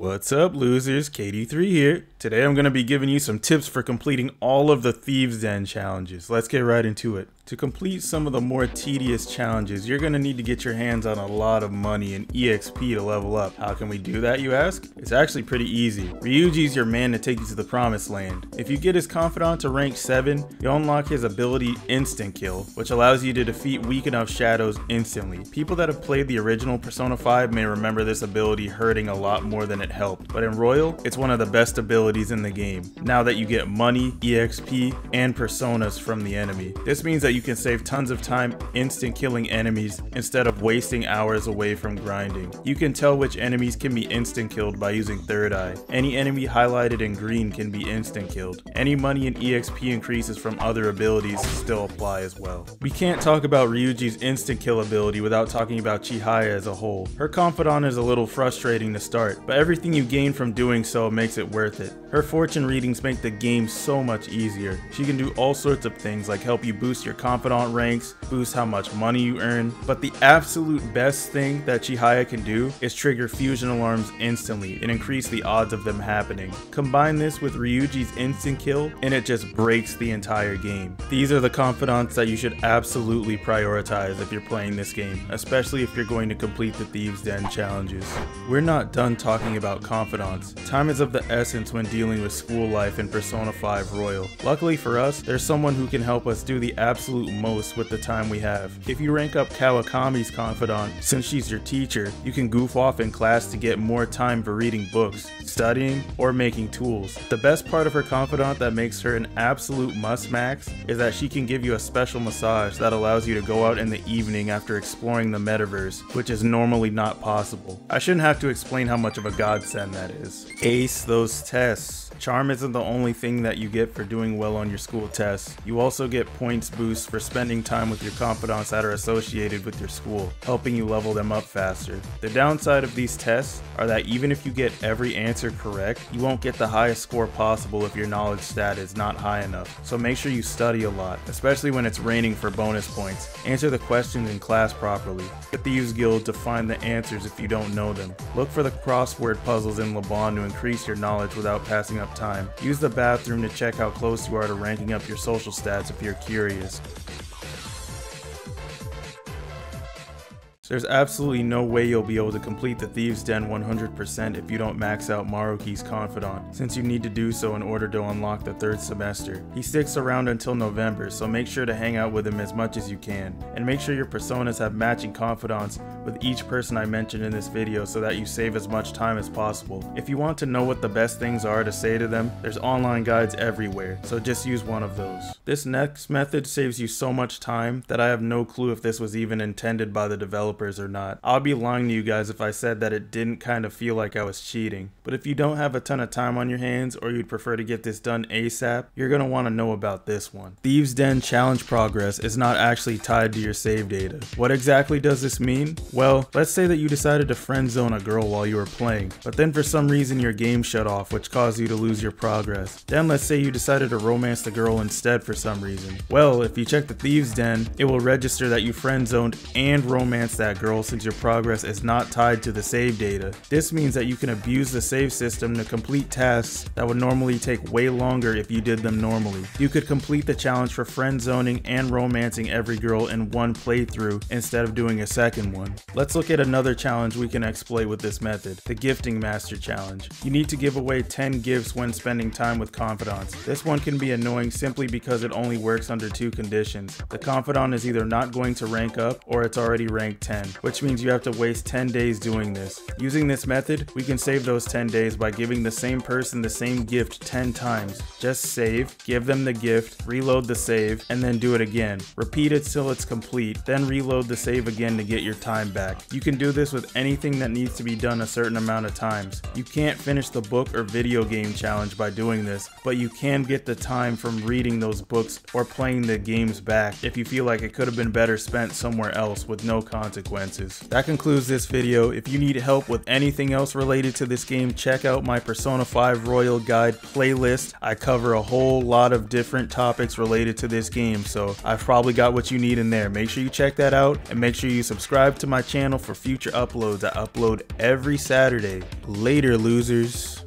What's up losers, KD3 here. Today I'm going to be giving you some tips for completing all of the Thieves Den challenges. Let's get right into it. To complete some of the more tedious challenges, you're to need to get your hands on a lot of money and EXP to level up. How can we do that, you ask? It's actually pretty easy. Ryuji's your man to take you to the promised land. If you get his Confidant to rank 7, you unlock his ability Instant Kill, which allows you to defeat weak enough shadows instantly. People that have played the original Persona 5 may remember this ability hurting a lot more than it helped, but in Royal, it's one of the best abilities in the game, now that you get money, EXP, and personas from the enemy. This means that you can save tons of time instant killing enemies instead of wasting hours away from grinding. You can tell which enemies can be instant killed by using Third Eye. Any enemy highlighted in green can be instant killed. Any money and EXP increases from other abilities still apply as well. We can't talk about Ryuji's instant kill ability without talking about Chihaya as a whole. Her Confidant is a little frustrating to start, but everything you gain from doing so makes it worth it. Her fortune readings make the game so much easier. She can do all sorts of things like help you boost your Confidant ranks, boost how much money you earn, but the absolute best thing that Chihaya can do is trigger fusion alarms instantly and increase the odds of them happening. Combine this with Ryuji's instant kill and it just breaks the entire game. These are the Confidants that you should absolutely prioritize if you're playing this game, especially if you're going to complete the Thieves Den challenges. We're not done talking about Confidants. Time is of the essence when dealing with school life in Persona 5 Royal. Luckily for us, there's someone who can help us do the absolute most with the time we have. If you rank up Kawakami's Confidant, since she's your teacher, you can goof off in class to get more time for reading books, studying, or making tools. The best part of her Confidant that makes her an absolute must max is that she can give you a special massage that allows you to go out in the evening after exploring the metaverse, which is normally not possible. I shouldn't have to explain how much of a godsend that is. Ace those tests. Charm isn't the only thing that you get for doing well on your school tests. You also get points boosts for spending time with your confidants that are associated with your school, helping you level them up faster. The downside of these tests are that even if you get every answer correct, you won't get the highest score possible if your knowledge stat is not high enough. So make sure you study a lot, especially when it's raining for bonus points. Answer the questions in class properly. Get the Thieves Guild to find the answers if you don't know them. Look for the crossword puzzles in Leblanc to increase your knowledge without passing up time. Use the bathroom to check how close you are to ranking up your social stats if you're curious. There's absolutely no way you'll be able to complete the Thieves Den 100% if you don't max out Maruki's Confidant, since you need to do so in order to unlock the third semester. He sticks around until November, so make sure to hang out with him as much as you can, and make sure your personas have matching confidants with each person I mentioned in this video so that you save as much time as possible. If you want to know what the best things are to say to them, there's online guides everywhere, so just use one of those. This next method saves you so much time that I have no clue if this was even intended by the developer developers or not. I'll be lying to you guys if I said that it didn't kind of feel like I was cheating. But if you don't have a ton of time on your hands or you'd prefer to get this done ASAP, you're going to want to know about this one. Thieves Den challenge progress is not actually tied to your save data. What exactly does this mean? Well, let's say that you decided to friend zone a girl while you were playing, but then for some reason your game shut off which caused you to lose your progress. Then let's say you decided to romance the girl instead for some reason. Well, if you check the Thieves Den, it will register that you friend zoned and romanced that that girl since your progress is not tied to the save data. This means that you can abuse the save system to complete tasks that would normally take way longer if you did them normally. You could complete the challenge for friend zoning and romancing every girl in one playthrough instead of doing a second one. Let's look at another challenge we can exploit with this method, the Gifting Master Challenge. You need to give away 10 gifts when spending time with confidants. This one can be annoying simply because it only works under two conditions. The confidant is either not going to rank up or it's already ranked 10 which means you have to waste 10 days doing this. Using this method, we can save those 10 days by giving the same person the same gift 10 times. Just save, give them the gift, reload the save, and then do it again. Repeat it till it's complete, then reload the save again to get your time back. You can do this with anything that needs to be done a certain amount of times. You can't finish the book or video game challenge by doing this, but you can get the time from reading those books or playing the games back if you feel like it could have been better spent somewhere else with no consequence consequences. That concludes this video. If you need help with anything else related to this game, check out my Persona 5 Royal Guide playlist. I cover a whole lot of different topics related to this game, so I've probably got what you need in there. Make sure you check that out and make sure you subscribe to my channel for future uploads. I upload every Saturday. Later, losers.